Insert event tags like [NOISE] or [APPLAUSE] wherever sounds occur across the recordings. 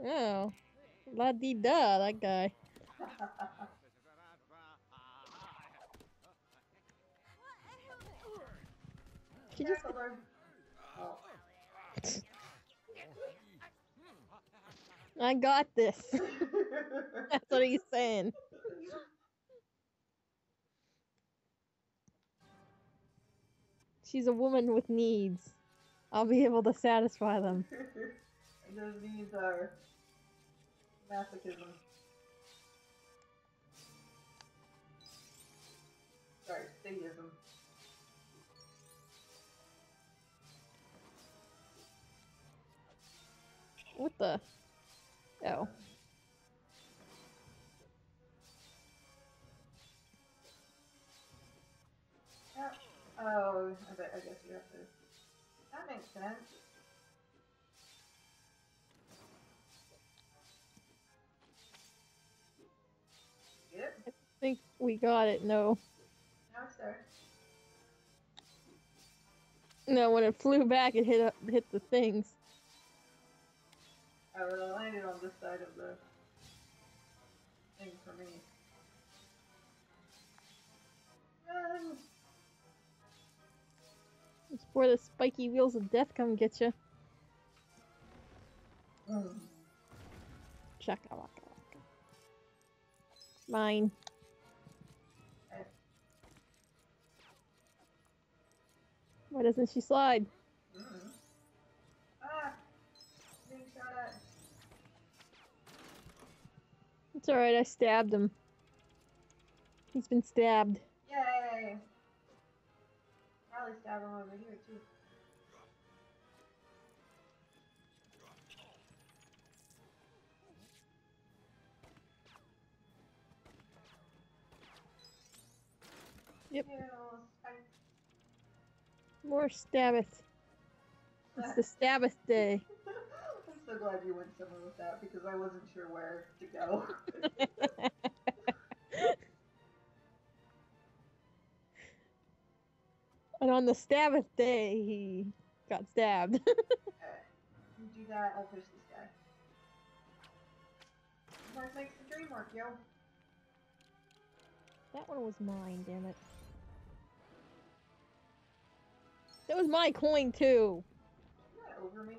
Oh. La di da, that guy. Just. I got this. That's what he's saying. She's a woman with needs. I'll be able to satisfy them. Those needs are masochism. Sorry, sadism. What the? Oh. Yeah. Oh, I, bet, I guess you have to. That makes sense. We got it. No. No, when it flew back, it hit up, hit the things. I would have landed on this side of the thing for me. Run! Before the spiky wheels of death come get you. Mm. Chaka waka waka. Mine. Why doesn't she slide? Mm. Ah! Being shot at. It's alright, I stabbed him. He's been stabbed. Yay! Probably stab him over here too. Yep. Ew. More stabbeth. It's the stabbeth day. [LAUGHS] I'm so glad you went somewhere with that because I wasn't sure where to go. [LAUGHS] and on the stabbeth day, he got stabbed. [LAUGHS] You do that, I'll push this guy. What makes the dream work, yo? that one was mine, damn it. That was my coin too. Over me?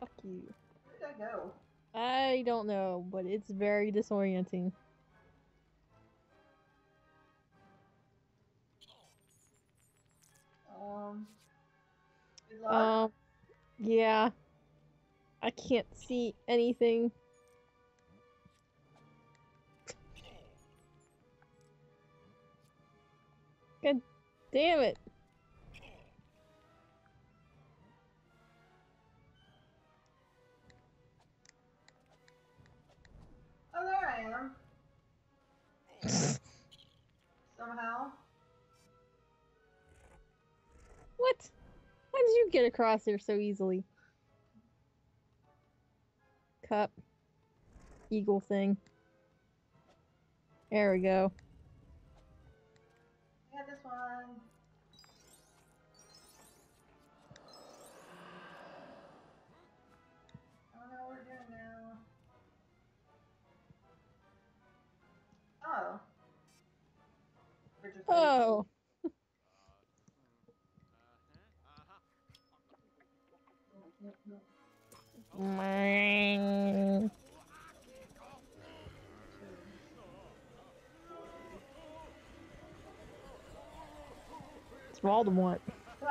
Fuck you. Where did I go? I don't know, but it's very disorienting. Um. Um, yeah. I can't see anything. God damn it. Somehow. What? How did you get across there so easily? Cup. Eagle thing. There we go. I got this one. We're Oh. It's Voldemort. [LAUGHS]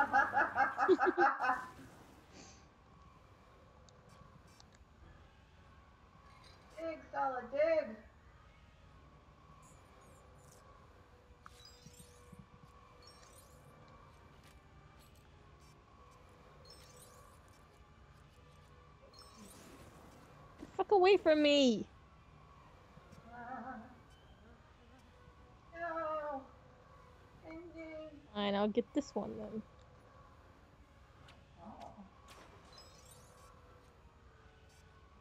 dig, solid, dig. Away from me. No. Fine, I'll get this one then. Oh.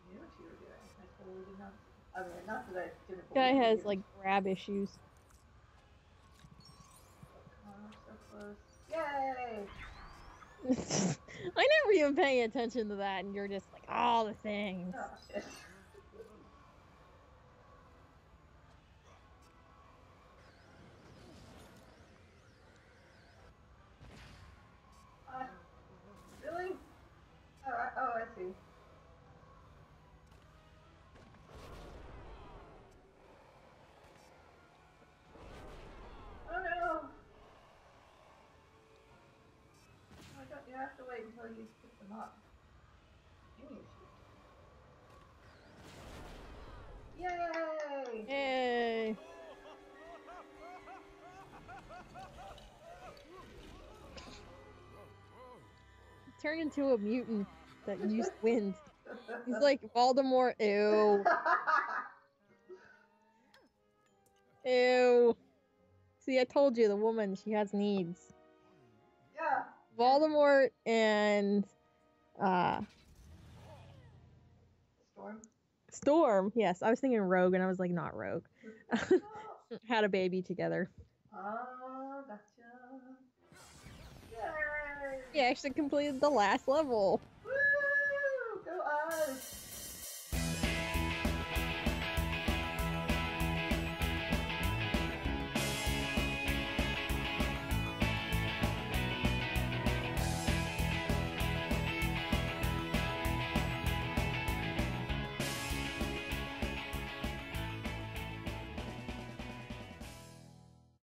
I you were totally did not. I mean, not that Guy has you. like grab issues. Oh, so close. Yay! [LAUGHS] I never even paying attention to that, and you're just like all the things. Oh shit. Uh, really? Oh, I, oh, I see. Oh no! Oh, I don't, you to you pick them up. You need to. Yay! Yay! Turned into a mutant that used wind. He's like Voldemort. Ew. [LAUGHS] Ew. See, I told you the woman, she has needs. Voldemort and uh Storm. Storm, yes. I was thinking Rogue and I was like not Rogue. [LAUGHS] Had a baby together. Ah, uh, gotcha. Yeah. He actually completed the last level. Woo! Go us!